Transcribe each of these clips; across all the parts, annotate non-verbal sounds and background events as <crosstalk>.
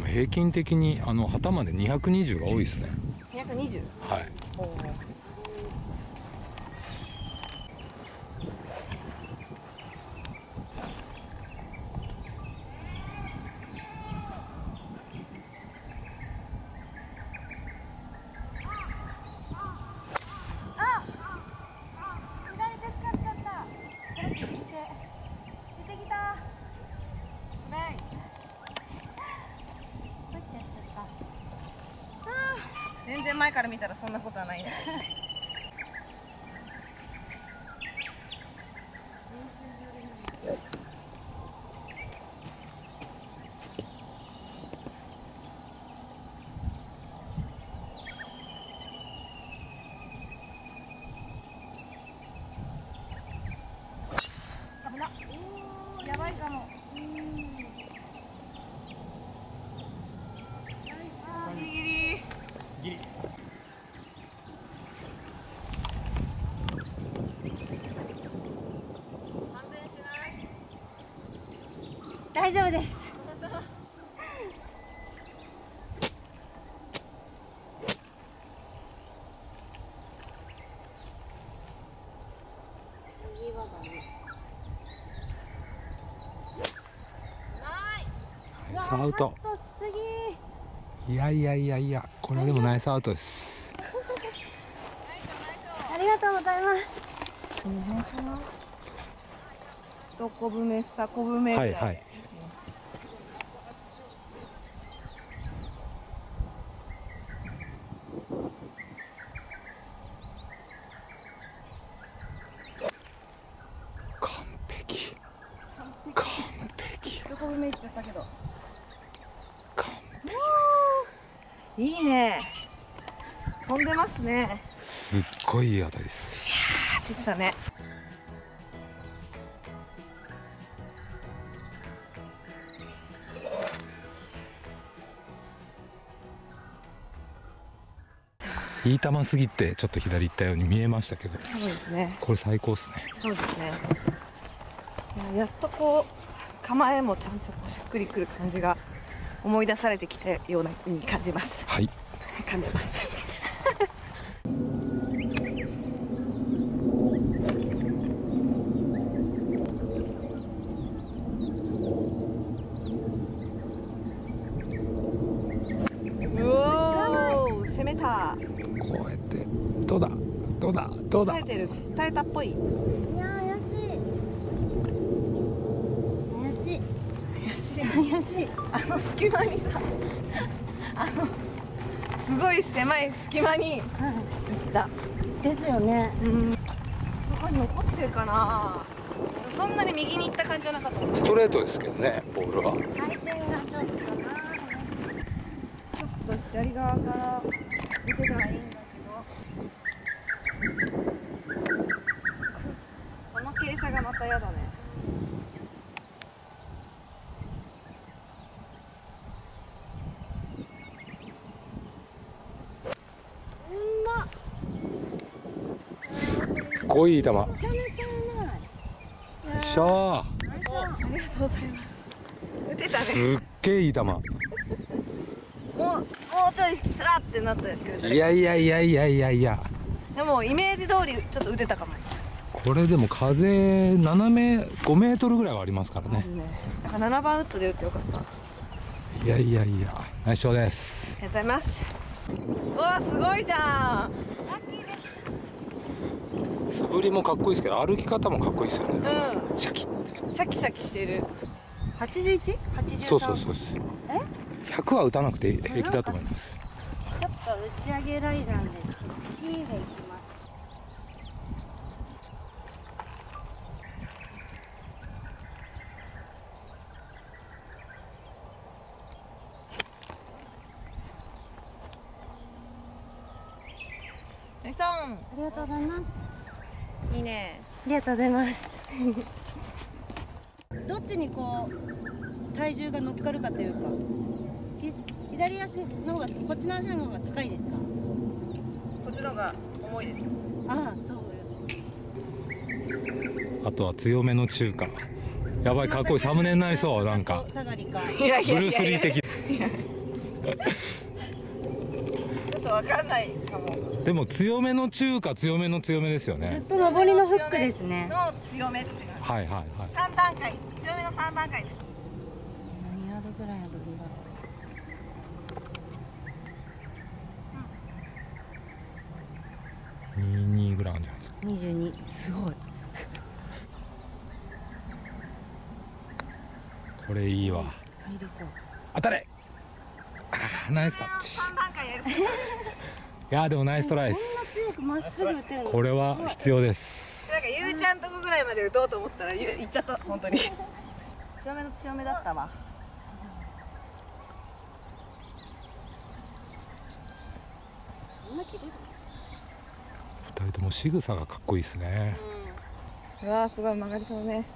も平均的にあの旗まで220が多いですね。220はいおー左手使っちゃったこれ右手出てきたないこうやってやっちゃった全然前から見たらそんなことはない。ね危なやばいかもギリギリギリ反転しない大丈夫です。右はダメないナイス。アウトいやいやいやいやこれでもナイスアウトです。ありがとうございます。この辺かな一こぶ目二こぶ目。はいはい完璧完璧一こぶ目いっちゃったけど完いいね。飛んでますね。すっごいいい当たりです。シャーって言ってたね。いい球すぎてちょっと左行ったように見えましたけど。そうですね。これ最高ですね。そうですね。いややっとこう構えもちゃんとしっくりくる感じが思い出されてきたように感じます。はい。感じます。うおー攻めた。こうやってどうだ？どうだ？どうだ？耐えてる。耐えたっぽいいやー怪しい怪しい怪しいあの隙間にさあのすごい狭い隙間に行った。ですよねうん。そこに残ってるかな。そんなに右に行った感じじゃなかった。ストレートですけどねボールは。回転がちょっとな。怪しいちょっと左側から出てたらいいんだけど。この傾斜がまた嫌だねうんますっごいいい球よめちゃめちゃうまいっしゃー。ありがとうございます。打てたすねっげえいい球もうもうちょいスラってなってくれたいやいやいやいやいやいや。でもイメージ通りちょっと打てたかも。これでも風斜め5メートルぐらいはありますからね。ね。だから7番ウッドで打ってよかった。ありいやいやいやナイスショーです。がとうございます。うわすごいじゃん素振りもかっこいいですけど歩き方もかっこいいですよね。うシャキッて。んシャキシャキしてる。81?83 そうそうそうです100は打たなくて平気だと思います。ちょっと打ち上げライなんで。スキーで行きます。ありがとうございますいいね。ありがとうございます。<laughs> どっちにこう体重が乗っかるかというかひ左足の方がこっちの足の方が高いですか？こっちの方が重いです。ああそう。あとは強めの中華。やばいかっこいい。サムネになりそうなんか。下がりか。いやいブルース・リー的 <laughs> とわかんないかも。でも強めの中華強めの強めですよずっねと上りのフックですね。の強めってはいはいはい。三段階。強めの三段階です。何ヤードぐらいあるんだろ22ぐらいあるんじゃないですか。う22すごい。<laughs> これいいわ。入りそう。当たれ。あーナイスタッチ。三段階やるいやーでもナイストライ。こでこれは必要です。なんかゆうちゃんとこぐらいまで打とうと思ったらゆ行っちゃった。本当に。強めの強めだったわ。二人とも仕草がかっこいいですね。うわーすごい曲がりそうね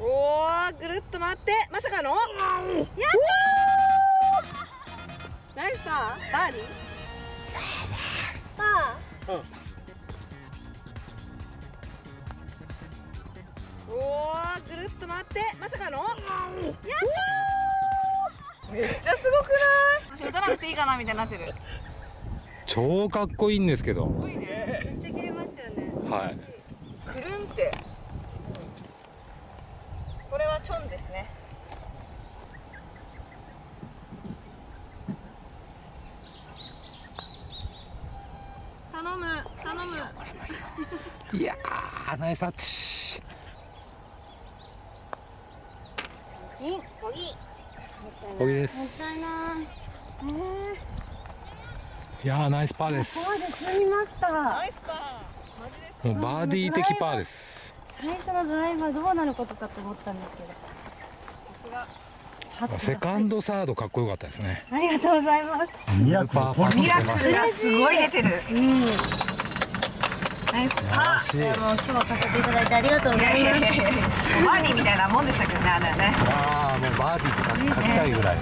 おーぐるっと回って。まさかの？やったー！ナイスパー。バーディー？パー。おーぐるっと回って。まさかの？やったー！めっちゃすごくない？私打たなくていいかなみたいになってる。超かっこいいんですけど。めっちゃ切れましたよね。はいくるんってこれはチョンですね頼む頼むいナイスタッチインボギーボギーです。もったいないねえいやーナイスパーです。ここまで済みました。ナイスパー。もうバーディー的パーです。最初のドライバーどうなることかと思ったんですけど。セカンドサードかっこよかったですね。ありがとうございます。ミラクルがすごい出てる。うんナイスパた素晴らしい。いやもう今日させていただいてありがとうごーいざいます。バーディーみたいなもんでしたけどねあれはねああもうバーディーとか勝ちたいぐらい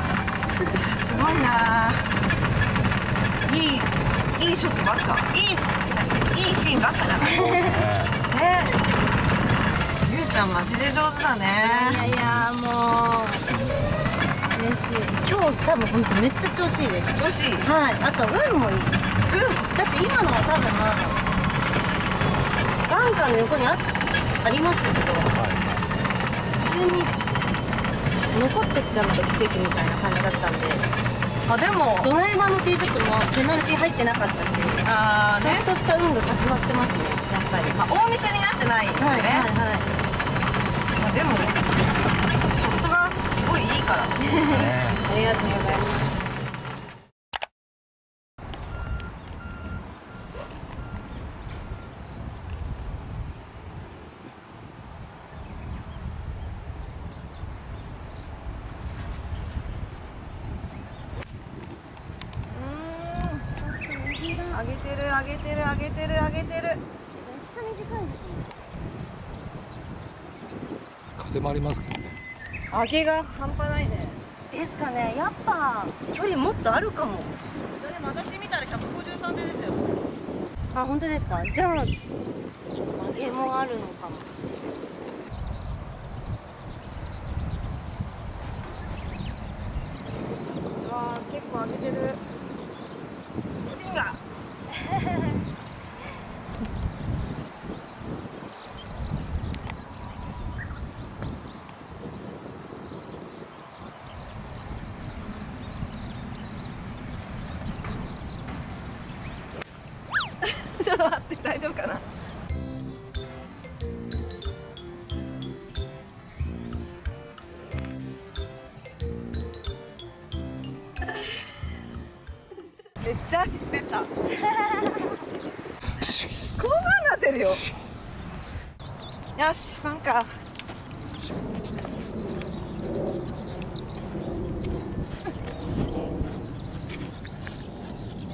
すごいな。ーいいいいショットばっか。いいいいシーンばっかだねねゆうちゃんマジで上手だいねやいやもう嬉しい。今日多分本当めっちゃ調子いいです。調子いいはい。あと運もいい。だって今のは多分バンカーの横にあありましたけど、普通に残ってったのが奇跡みたいな感じだったんであでもドライバーのティーショットもペナルティー入ってなかったしあーね。ちゃんとした運が重なってますねやっぱり。まあ、大見せになってないよね、はいはいはい。まあ、でもショットがすごいいいから。<laughs> ありがとうございますうーん上げてる上げてる上げてる。上げてるめっちゃ短いですね。風もありますけどね。上げが半端ないね。ですかね。やっぱ距離もっとあるかも。でも私見たら153で出たよ。あ本当ですか？じゃあ曲げもあるのかもめっちゃ足滑った。こんなんなってるよ。よしバンカー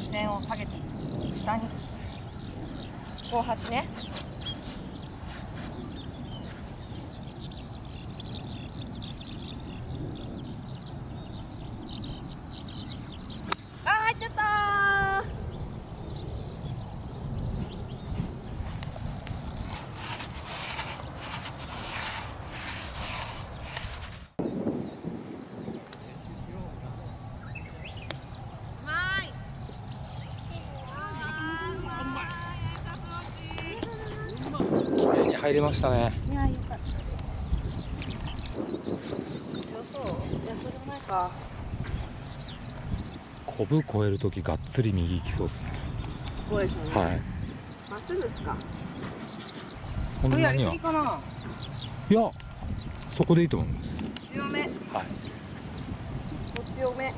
目線を下げて下に。58ねた綺麗に入りましたね。いやよか。った強そう。いやそうでもないか。コブ越えるときがっつり右行きそうですね。ここですよね。はい。まっすぐですか。これやなには。りすぎかな。いやそこでいいと思います。強め。はい。お強め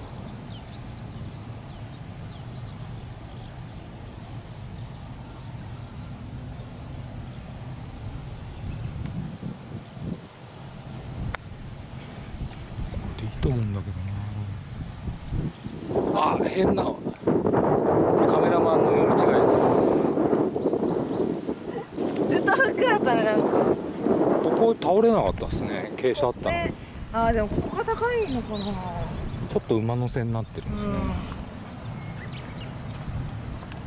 でいいと思うんだけどなあ変な。カメラマンの読み違いです。ずっとフックだったねなんか。ここ倒れなかったですね傾斜あったの。ね。あーでもここが高いのかな。ちょっと馬の背になってるんですね、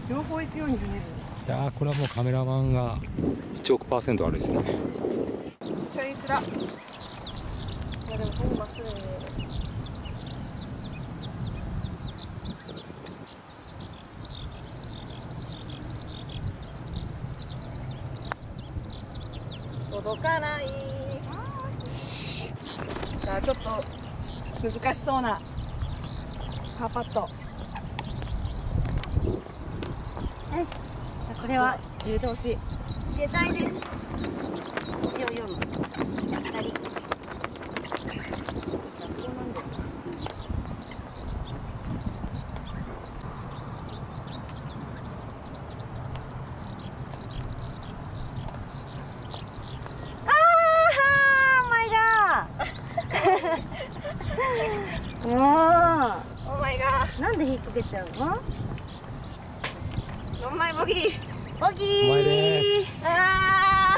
両方行くように見える。いやーこれはもうカメラマンが1億パーセント悪いですね。ちょいすらいやでもほぼまっすぐに見える届かない。さあちょっと難しそうなパーパット。よし。これは入れてほしい入れたいです。一応読む。当たりおお前がなんで引っ掛けちゃうの？お前ボギー。ボギー。ああ